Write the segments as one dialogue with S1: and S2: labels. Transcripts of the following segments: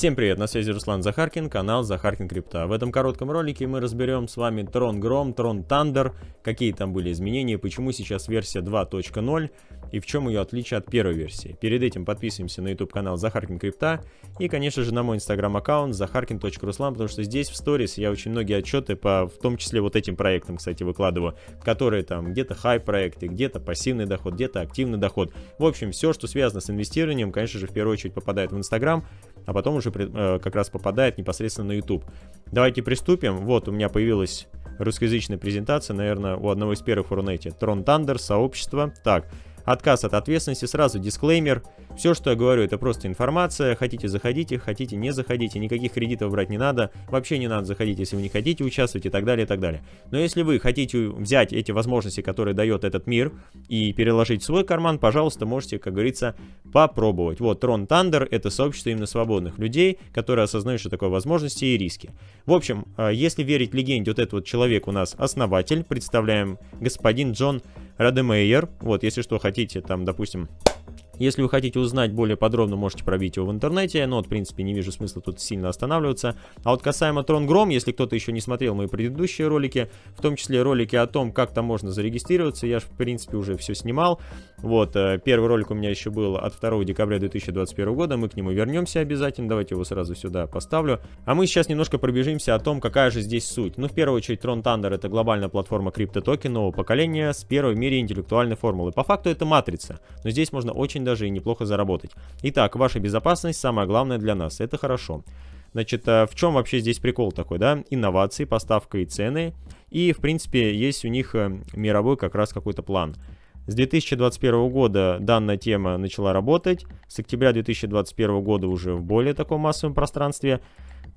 S1: Всем привет, на связи Руслан Захаркин, канал Захаркин Крипта. В этом коротком ролике мы разберем с вами Трон Гром, Трон Thunder, какие там были изменения, почему сейчас версия 2.0 и в чем ее отличие от первой версии. Перед этим подписываемся на YouTube канал Захаркин Крипта и, конечно же, на мой инстаграм аккаунт захаркин.руслан, потому что здесь в сторис я очень многие отчеты по, в том числе вот этим проектам, кстати, выкладываю, которые там где-то хай проекты, где-то пассивный доход, где-то активный доход. В общем, все, что связано с инвестированием, конечно же, в первую очередь попадает в инстаграм, а потом уже э, как раз попадает непосредственно на YouTube. Давайте приступим. Вот у меня появилась русскоязычная презентация, наверное, у одного из первых в Рунете. Трон Тандер, сообщество. Так, Отказ от ответственности, сразу дисклеймер. Все, что я говорю, это просто информация. Хотите, заходите, хотите, не заходите. Никаких кредитов брать не надо. Вообще не надо заходить, если вы не хотите участвовать и так далее, и так далее. Но если вы хотите взять эти возможности, которые дает этот мир, и переложить в свой карман, пожалуйста, можете, как говорится, попробовать. Вот, Трон Тандер — это сообщество именно свободных людей, которые осознают, что такое возможности и риски. В общем, а, если верить легенде, вот этот вот человек у нас основатель, представляем господин Джон Радемейер. Вот, если что, хотите, там, допустим, если вы хотите узнать более подробно, можете пробить его в интернете, но, вот, в принципе, не вижу смысла тут сильно останавливаться. А вот касаемо Трон Гром, если кто-то еще не смотрел мои предыдущие ролики, в том числе ролики о том, как там можно зарегистрироваться, я в принципе, уже все снимал. Вот, э, первый ролик у меня еще был от 2 декабря 2021 года, мы к нему вернемся обязательно, давайте его сразу сюда поставлю. А мы сейчас немножко пробежимся о том, какая же здесь суть. Ну, в первую очередь, Tron Thunder это глобальная платформа криптотокен нового поколения с первой в мире интеллектуальной формулы. По факту это матрица, но здесь можно очень даже и неплохо заработать. Итак, ваша безопасность самое главное для нас, это хорошо. Значит, э, в чем вообще здесь прикол такой, да? Инновации, поставка и цены. И, в принципе, есть у них э, мировой как раз какой-то план. С 2021 года данная тема начала работать. С октября 2021 года уже в более таком массовом пространстве.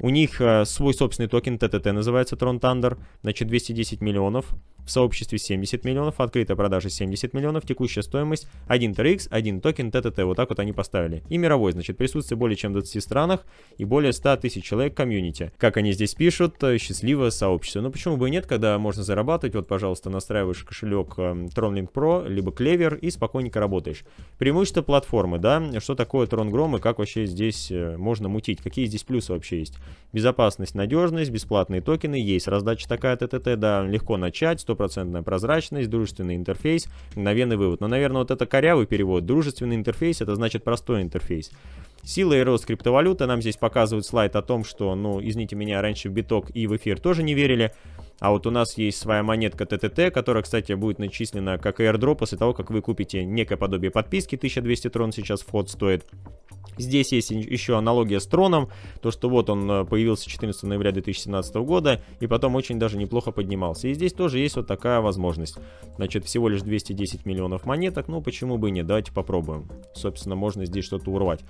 S1: У них э, свой собственный токен TTT называется Tron Thunder. Значит, 210 миллионов в сообществе 70 миллионов, открытая продажа 70 миллионов, текущая стоимость 1 TRX, 1 токен TTT, вот так вот они поставили. И мировой, значит, присутствие более чем в 20 странах и более 100 тысяч человек комьюнити. Как они здесь пишут, э, счастливое сообщество. Ну почему бы и нет, когда можно зарабатывать, вот, пожалуйста, настраиваешь кошелек TronLink Pro, либо Clever и спокойненько работаешь. Преимущество платформы, да, что такое TronGrom и как вообще здесь э, можно мутить, какие здесь плюсы вообще есть. Безопасность, надежность, бесплатные токены, есть раздача такая ТТТ, да, легко начать, стопроцентная прозрачность, дружественный интерфейс, мгновенный вывод. Но, наверное, вот это корявый перевод. Дружественный интерфейс, это значит простой интерфейс. Сила и рост криптовалюты. Нам здесь показывают слайд о том, что, ну, извините меня, раньше в биток и в эфир тоже не верили. А вот у нас есть своя монетка ТТТ, которая, кстати, будет начислена как airdrop после того, как вы купите некое подобие подписки. 1200 трон сейчас вход стоит. Здесь есть еще аналогия с Троном, то что вот он э, появился 14 ноября 2017 года и потом очень даже неплохо поднимался. И здесь тоже есть вот такая возможность. Значит, всего лишь 210 миллионов монеток, ну почему бы и нет, давайте попробуем. Собственно, можно здесь что-то урвать.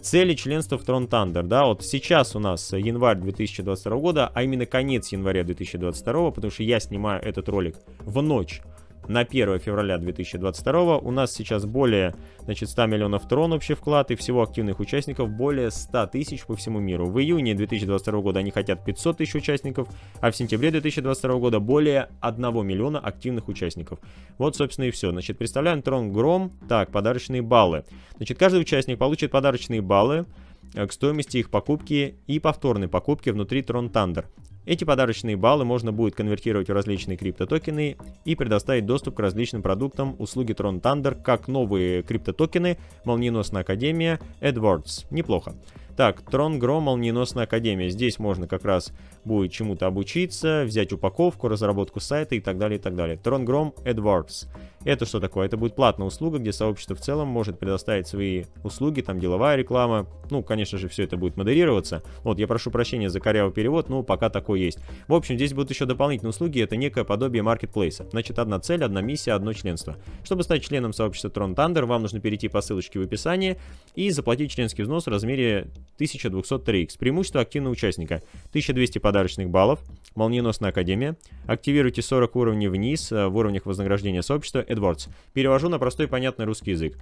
S1: Цели членства в Трон Thunder, да, вот сейчас у нас январь 2022 года, а именно конец января 2022, потому что я снимаю этот ролик в ночь на 1 февраля 2022 у нас сейчас более значит, 100 миллионов трон общий вклад и всего активных участников более 100 тысяч по всему миру. В июне 2022 года они хотят 500 тысяч участников, а в сентябре 2022 года более 1 миллиона активных участников. Вот, собственно, и все. Значит, представляем трон Гром. Так, подарочные баллы. Значит, каждый участник получит подарочные баллы э, к стоимости их покупки и повторной покупки внутри Tron Thunder. Эти подарочные баллы можно будет конвертировать в различные криптотокены и предоставить доступ к различным продуктам услуги Tron Thunder, как новые криптотокены, молниеносная академия, AdWords. Неплохо. Так, Трон Гром, Молниеносная Академия. Здесь можно как раз будет чему-то обучиться, взять упаковку, разработку сайта и так далее, и так далее. Трон Гром AdWords. Это что такое? Это будет платная услуга, где сообщество в целом может предоставить свои услуги, там деловая реклама. Ну, конечно же, все это будет модерироваться. Вот, я прошу прощения за корявый перевод, но пока такой есть. В общем, здесь будут еще дополнительные услуги, это некое подобие маркетплейса. Значит, одна цель, одна миссия, одно членство. Чтобы стать членом сообщества Tron Thunder, вам нужно перейти по ссылочке в описании и заплатить членский взнос в размере 1203 x Преимущество активного участника. 1200 подарочных баллов, молниеносная академия. Активируйте 40 уровней вниз э, в уровнях вознаграждения сообщества AdWords. Перевожу на простой понятный русский язык.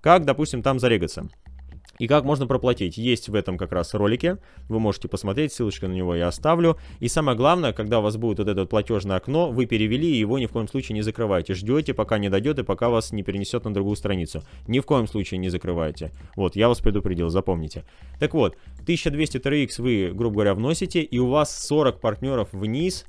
S1: Как, допустим, там зарегаться? И как можно проплатить? Есть в этом как раз ролике. Вы можете посмотреть, ссылочку на него я оставлю. И самое главное, когда у вас будет вот это платежное окно, вы перевели и его ни в коем случае не закрывайте. Ждете, пока не дойдет и пока вас не перенесет на другую страницу. Ни в коем случае не закрывайте. Вот, я вас предупредил, запомните. Так вот, 1200 TRX вы, грубо говоря, вносите, и у вас 40 партнеров вниз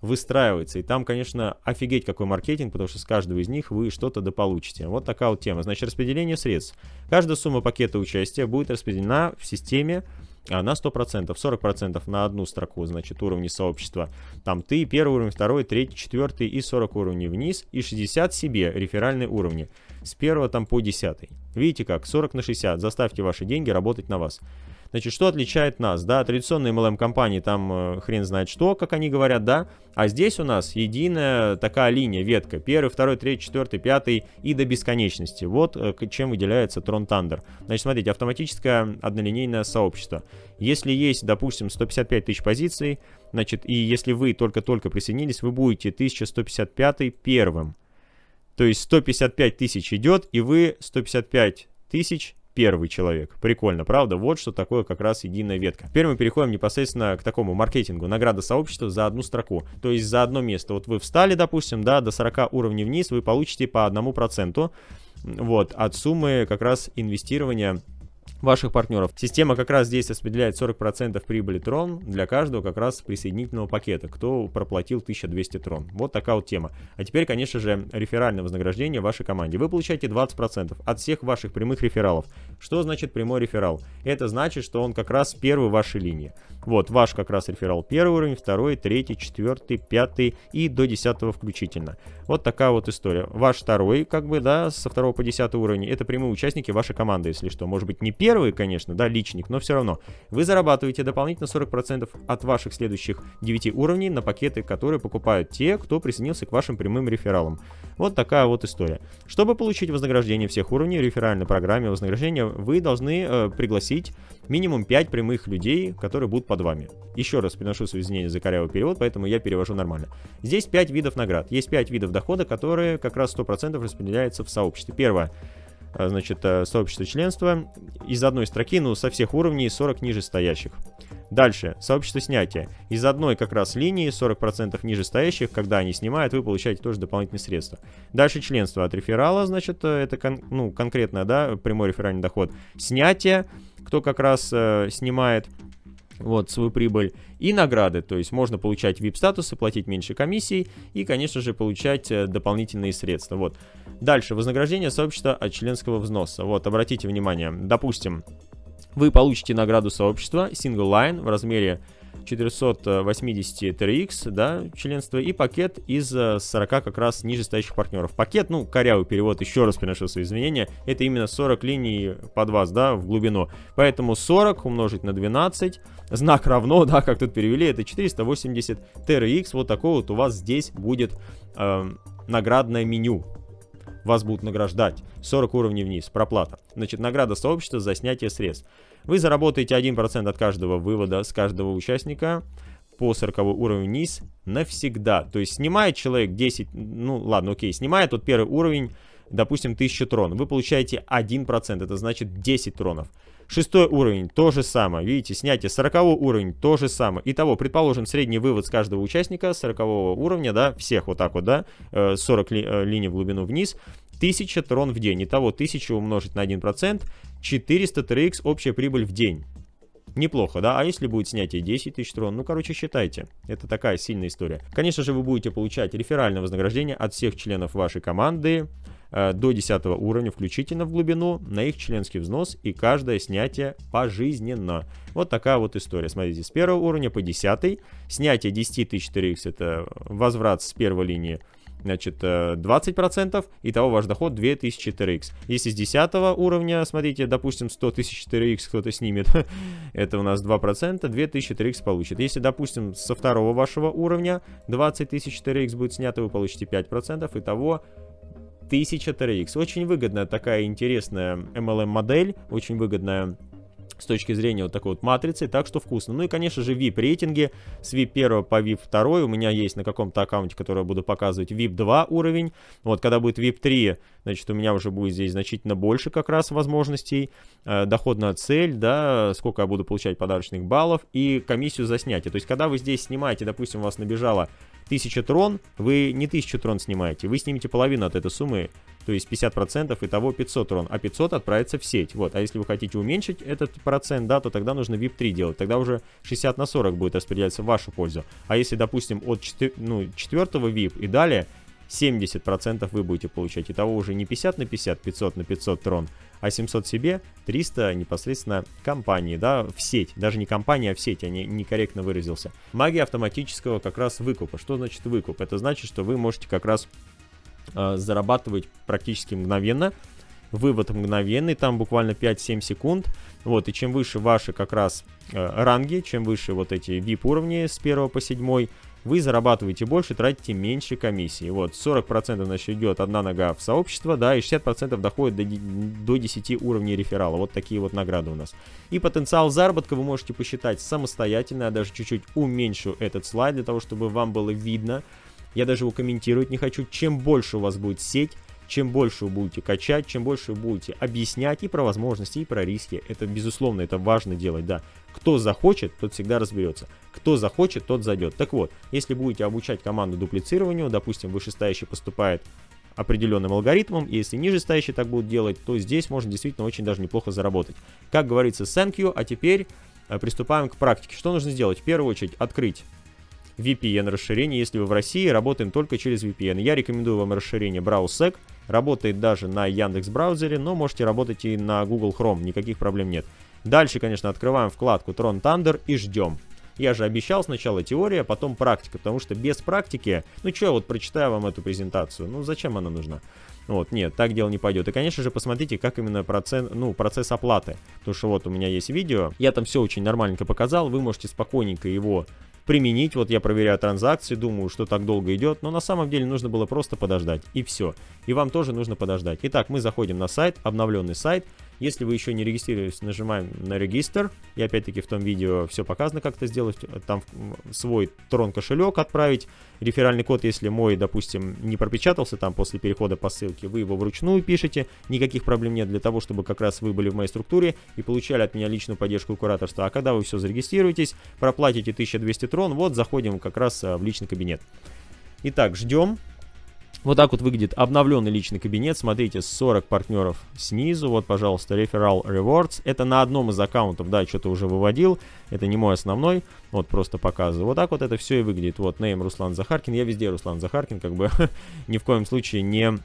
S1: выстраивается. И там, конечно, офигеть какой маркетинг, потому что с каждого из них вы что-то дополучите. Вот такая вот тема. Значит, распределение средств. Каждая сумма пакета участия будет распределена в системе а, на 100%, 40% на одну строку, значит, уровни сообщества. Там ты, первый уровень, второй, третий, четвертый и 40 уровней вниз, и 60 себе реферальные уровни. С первого там по 10. Видите как, 40 на 60, заставьте ваши деньги работать на вас. Значит, что отличает нас, да, традиционные MLM-компании, там э, хрен знает что, как они говорят, да, а здесь у нас единая такая линия, ветка, первый, второй, третий, четвертый, пятый и до бесконечности. Вот э, чем выделяется Tron Thunder. Значит, смотрите, автоматическое однолинейное сообщество. Если есть, допустим, 155 тысяч позиций, значит, и если вы только-только присоединились, вы будете 1155 первым. То есть 155 тысяч идет, и вы 155 тысяч первый человек. Прикольно, правда? Вот что такое как раз единая ветка. Теперь мы переходим непосредственно к такому маркетингу. Награда сообщества за одну строку. То есть за одно место. Вот вы встали, допустим, да, до 40 уровней вниз, вы получите по одному проценту вот, от суммы как раз инвестирования ваших партнеров. Система как раз здесь распределяет 40% прибыли трон для каждого как раз присоединительного пакета, кто проплатил 1200 трон. Вот такая вот тема. А теперь, конечно же, реферальное вознаграждение вашей команде. Вы получаете 20% от всех ваших прямых рефералов. Что значит прямой реферал? Это значит, что он как раз первый в вашей линии. Вот, ваш как раз реферал первый уровень, второй, третий, четвертый, пятый и до десятого включительно. Вот такая вот история. Ваш второй, как бы, да, со второго по десятый уровень, это прямые участники вашей команды, если что. Может быть, не первый, конечно, да, личник, но все равно. Вы зарабатываете дополнительно 40% от ваших следующих 9 уровней на пакеты, которые покупают те, кто присоединился к вашим прямым рефералам. Вот такая вот история. Чтобы получить вознаграждение всех уровней реферальной программе вознаграждения, вы должны э, пригласить минимум 5 прямых людей, которые будут под вами. Еще раз приношу свои извинения за корявый перевод, поэтому я перевожу нормально. Здесь 5 видов наград. Есть 5 видов дохода, которые как раз 100% распределяются в сообществе. Первое э, значит, э, сообщество членства из одной строки, ну, со всех уровней 40 ниже стоящих. Дальше, сообщество снятия. Из одной как раз линии 40% ниже стоящих, когда они снимают, вы получаете тоже дополнительные средства. Дальше членство от реферала, значит, э, это кон ну, конкретно, да, прямой реферальный доход. Снятие, кто как раз э, снимает вот, свою прибыль, и награды, то есть можно получать VIP-статусы, платить меньше комиссий и, конечно же, получать э, дополнительные средства, вот. Дальше, вознаграждение сообщества от членского взноса, вот, обратите внимание, допустим, вы получите награду сообщества Single Line в размере 480 TRX, да, членство, и пакет из 40 э, как раз ниже стоящих партнеров. Пакет, ну, корявый перевод, еще раз приношу свои извинения, это именно 40 линий под вас, да, в глубину. Поэтому 40 умножить на 12, знак равно, да, как тут перевели, это 480 TRX, вот такое вот у вас здесь будет э, наградное меню вас будут награждать. 40 уровней вниз, проплата. Значит, награда сообщества за снятие средств. Вы заработаете 1% от каждого вывода с каждого участника по 40 уровню вниз навсегда. То есть снимает человек 10, ну ладно, окей, снимает вот первый уровень, допустим, 1000 трон. Вы получаете 1%, это значит 10 тронов. Шестой уровень, то же самое. Видите, снятие 40 уровень, то же самое. Итого, предположим, средний вывод с каждого участника 40 уровня, да, всех вот так вот, да, 40 ли, э, линий в глубину вниз, 1000 трон в день. Итого 1000 умножить на 1%, 400 TRX общая прибыль в день. Неплохо, да? А если будет снятие 10 тысяч трон? Ну, короче, считайте. Это такая сильная история. Конечно же, вы будете получать реферальное вознаграждение от всех членов вашей команды э, до 10 уровня, включительно в глубину, на их членский взнос и каждое снятие пожизненно. Вот такая вот история. Смотрите, с первого уровня по 10. Снятие 10 тысяч 4 это возврат с первой линии значит, 20%, э, итого ваш доход 2000 TRX. Если с 10 уровня, смотрите, допустим, 100 тысяч TRX кто-то снимет, это у нас 2%, 2000 TRX получит. Если, допустим, со второго вашего уровня 20 тысяч TRX будет снято, вы получите 5%, итого 1000 TRX. Очень выгодная такая интересная MLM модель, очень выгодная с точки зрения вот такой вот матрицы, так что вкусно. Ну и, конечно же, VIP рейтинги с VIP 1 по VIP 2 у меня есть на каком-то аккаунте, который я буду показывать, VIP 2 уровень. Вот, когда будет VIP 3, значит, у меня уже будет здесь значительно больше как раз возможностей. Э, доходная цель, да, сколько я буду получать подарочных баллов и комиссию за снятие. То есть, когда вы здесь снимаете, допустим, у вас набежало 1000 трон, вы не 1000 трон снимаете, вы снимете половину от этой суммы, то есть 50% и того 500 трон, а 500 отправится в сеть. Вот, а если вы хотите уменьшить этот процент, да, то тогда нужно VIP 3 делать, тогда уже 60 на 40 будет распределяться в вашу пользу. А если, допустим, от 4, ну, 4 VIP и далее, 70% вы будете получать. Итого уже не 50 на 50, 500 на 500 трон, а 700 себе, 300 непосредственно компании, да, в сеть. Даже не компания, а в сеть, я не, некорректно выразился. Магия автоматического как раз выкупа. Что значит выкуп? Это значит, что вы можете как раз э, зарабатывать практически мгновенно. Вывод мгновенный, там буквально 5-7 секунд. Вот, и чем выше ваши как раз э, ранги, чем выше вот эти VIP уровни с 1 по 7, вы зарабатываете больше, тратите меньше комиссии. Вот, 40% значит идет одна нога в сообщество, да, и 60% доходит до, до 10 уровней реферала. Вот такие вот награды у нас. И потенциал заработка вы можете посчитать самостоятельно. Я даже чуть-чуть уменьшу этот слайд для того, чтобы вам было видно. Я даже его комментировать не хочу. Чем больше у вас будет сеть, чем больше вы будете качать, чем больше вы будете объяснять и про возможности, и про риски. Это, безусловно, это важно делать, да. Кто захочет, тот всегда разберется. Кто захочет, тот зайдет. Так вот, если будете обучать команду дуплицированию, допустим, вышестоящий поступает определенным алгоритмом, и если нижестоящие так будут делать, то здесь можно действительно очень даже неплохо заработать. Как говорится, thank you, а теперь э, приступаем к практике. Что нужно сделать? В первую очередь открыть VPN расширение, если вы в России, работаем только через VPN. Я рекомендую вам расширение BrowseSec, работает даже на Яндекс браузере, но можете работать и на Google Chrome, никаких проблем нет. Дальше, конечно, открываем вкладку Tron Thunder и ждем. Я же обещал сначала теория, потом практика, потому что без практики, ну что, вот прочитаю вам эту презентацию, ну зачем она нужна? Вот, нет, так дело не пойдет. И, конечно же, посмотрите, как именно процент, ну, процесс оплаты. Потому что вот у меня есть видео, я там все очень нормальненько показал, вы можете спокойненько его применить. Вот я проверяю транзакции, думаю, что так долго идет, но на самом деле нужно было просто подождать, и все. И вам тоже нужно подождать. Итак, мы заходим на сайт, обновленный сайт, если вы еще не регистрировались, нажимаем на регистр. И опять-таки в том видео все показано, как это сделать. Там свой трон кошелек отправить. Реферальный код, если мой, допустим, не пропечатался там после перехода по ссылке, вы его вручную пишете. Никаких проблем нет для того, чтобы как раз вы были в моей структуре и получали от меня личную поддержку и кураторство. А когда вы все зарегистрируетесь, проплатите 1200 трон, вот заходим как раз а, в личный кабинет. Итак, ждем. Вот так вот выглядит обновленный личный кабинет. Смотрите, 40 партнеров снизу. Вот, пожалуйста, Referral Rewards. Это на одном из аккаунтов, да, что-то уже выводил. Это не мой основной. Вот, просто показываю. Вот так вот это все и выглядит. Вот, name Руслан Захаркин. Я везде Руслан Захаркин, как бы ни в коем случае не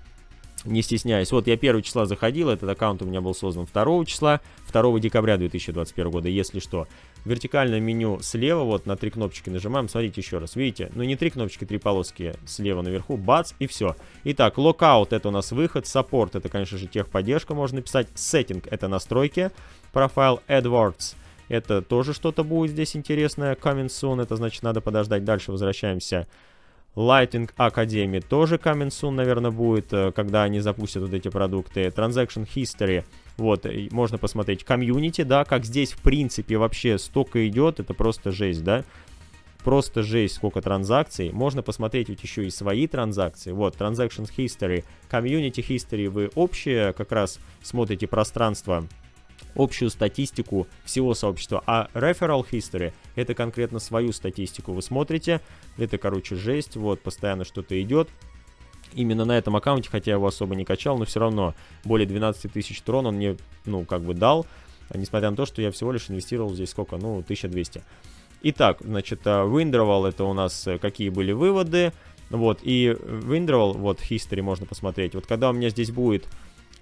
S1: не стесняюсь. Вот я 1 числа заходил, этот аккаунт у меня был создан 2 числа, 2 декабря 2021 года, если что. Вертикальное меню слева, вот на три кнопочки нажимаем, смотрите еще раз, видите? Ну не три кнопочки, три полоски слева наверху, бац, и все. Итак, logout это у нас выход, support это, конечно же, техподдержка, можно написать, setting это настройки, profile, awards это тоже что-то будет здесь интересное, coming soon, это значит надо подождать, дальше возвращаемся Lightning Academy тоже coming soon, наверное, будет, э, когда они запустят вот эти продукты. Transaction History, вот, можно посмотреть. Community, да, как здесь, в принципе, вообще столько идет, это просто жесть, да. Просто жесть, сколько транзакций. Можно посмотреть ведь еще и свои транзакции. Вот, Transaction History, Community History, вы общее как раз смотрите пространство общую статистику всего сообщества. А referral history — это конкретно свою статистику вы смотрите. Это, короче, жесть. Вот, постоянно что-то идет. Именно на этом аккаунте, хотя я его особо не качал, но все равно более 12 тысяч трон он мне, ну, как бы дал. Несмотря на то, что я всего лишь инвестировал здесь сколько? Ну, 1200. Итак, значит, Windroval это у нас э, какие были выводы. Вот, и Windroval, вот, history можно посмотреть. Вот когда у меня здесь будет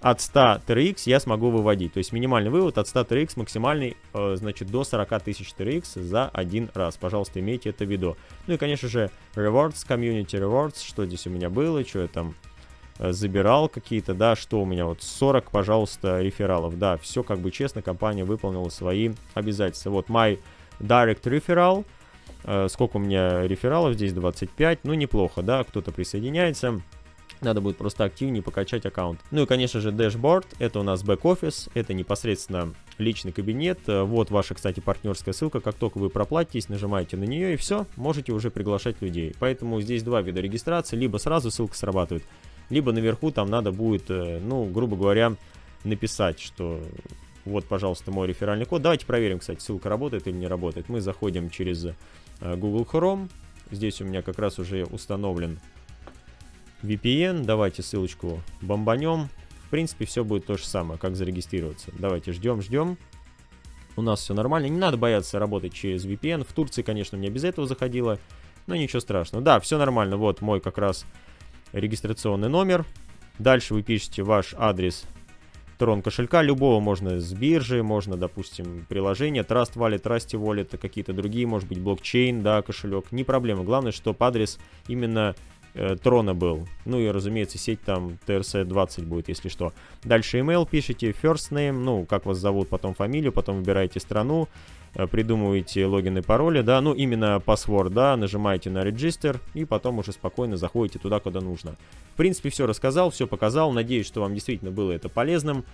S1: от 100 TRX я смогу выводить. То есть минимальный вывод от 100 TRX, максимальный, э, значит, до 40 тысяч TRX за один раз. Пожалуйста, имейте это в виду. Ну и, конечно же, rewards, community rewards, что здесь у меня было, что я там э, забирал какие-то, да, что у меня вот 40, пожалуйста, рефералов. Да, все как бы честно, компания выполнила свои обязательства. Вот my direct referral, э, сколько у меня рефералов здесь, 25, ну неплохо, да, кто-то присоединяется. Надо будет просто активнее покачать аккаунт. Ну и, конечно же, dashboard. Это у нас back office. Это непосредственно личный кабинет. Э, вот ваша, кстати, партнерская ссылка. Как только вы проплатитесь, нажимаете на нее и все, можете уже приглашать людей. Поэтому здесь два вида регистрации. Либо сразу ссылка срабатывает, либо наверху там надо будет, э, ну, грубо говоря, написать, что вот, пожалуйста, мой реферальный код. Давайте проверим, кстати, ссылка работает или не работает. Мы заходим через э, Google Chrome. Здесь у меня как раз уже установлен VPN. Давайте ссылочку бомбанем. В принципе, все будет то же самое, как зарегистрироваться. Давайте ждем, ждем. У нас все нормально. Не надо бояться работать через VPN. В Турции, конечно, мне без этого заходило. Но ничего страшного. Да, все нормально. Вот мой как раз регистрационный номер. Дальше вы пишете ваш адрес Трон кошелька, любого можно с биржи, можно, допустим, приложение, Trust Wallet, Trusty Wallet, какие-то другие, может быть, блокчейн, да, кошелек, не проблема. Главное, чтобы адрес именно э, Трона был. Ну и, разумеется, сеть там TRC20 будет, если что. Дальше email пишите, first name, ну, как вас зовут, потом фамилию, потом выбираете страну, Э, придумываете логин и пароли, да, ну именно password, да, нажимаете на register и потом уже спокойно заходите туда, куда нужно. В принципе, все рассказал, все показал, надеюсь, что вам действительно было это полезным.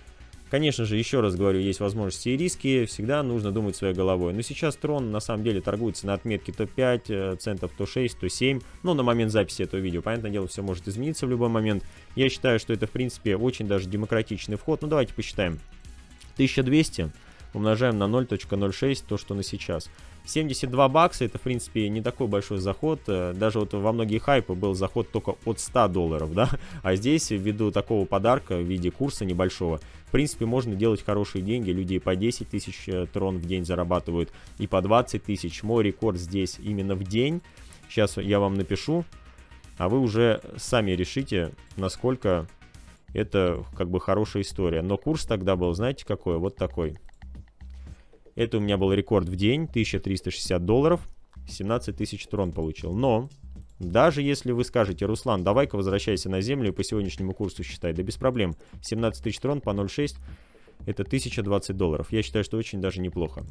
S1: Конечно же, еще раз говорю, есть возможности и риски, всегда нужно думать своей головой. Но сейчас Трон на самом деле торгуется на отметке то 5 э, центов, то 6, то 7. Но на момент записи этого видео, понятное дело, все может измениться в любой момент. Я считаю, что это, в принципе, очень даже демократичный вход. Ну, давайте посчитаем. 1200 умножаем на 0.06, то, что на сейчас. 72 бакса, это, в принципе, не такой большой заход. Э, даже вот во многие хайпы был заход только от 100 долларов, да? А здесь, ввиду такого подарка в виде курса небольшого, в принципе, можно делать хорошие деньги. Люди по 10 тысяч э, трон в день зарабатывают, и по 20 тысяч. Мой рекорд здесь именно в день. Сейчас я вам напишу, а вы уже сами решите, насколько это как бы хорошая история. Но курс тогда был, знаете, какой? Вот такой. Это у меня был рекорд в день, 1360 долларов, 17 тысяч трон получил. Но, даже если вы скажете, Руслан, давай-ка возвращайся на землю и по сегодняшнему курсу считай, да без проблем. 17 тысяч трон по 0,6 это 1020 долларов. Я считаю, что очень даже неплохо.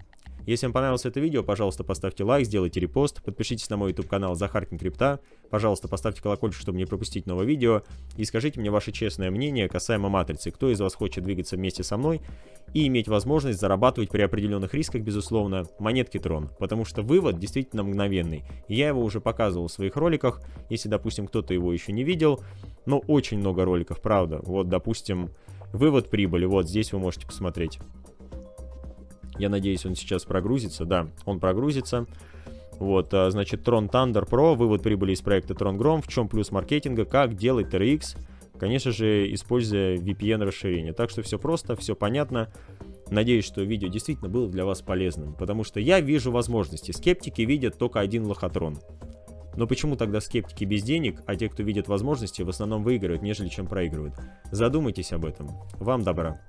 S1: Если вам понравилось это видео, пожалуйста, поставьте лайк, сделайте репост, подпишитесь на мой YouTube канал Захаркин Крипта, пожалуйста, поставьте колокольчик, чтобы не пропустить новое видео, и скажите мне ваше честное мнение касаемо матрицы, кто из вас хочет двигаться вместе со мной и иметь возможность зарабатывать при определенных рисках, безусловно, монетки Трон, потому что вывод действительно мгновенный. Я его уже показывал в своих роликах, если, допустим, кто-то его еще не видел, но очень много роликов, правда. Вот, допустим, вывод прибыли, вот здесь вы можете посмотреть. Я надеюсь, он сейчас прогрузится. Да, он прогрузится. Вот, а, значит, Tron Thunder Pro, вывод прибыли из проекта Tron Grom. В чем плюс маркетинга? Как делать TRX? Конечно же, используя VPN расширение. Так что все просто, все понятно. Надеюсь, что видео действительно было для вас полезным, потому что я вижу возможности. Скептики видят только один лохотрон. Но почему тогда скептики без денег, а те, кто видит возможности, в основном выигрывают, нежели чем проигрывают? Задумайтесь об этом. Вам добра.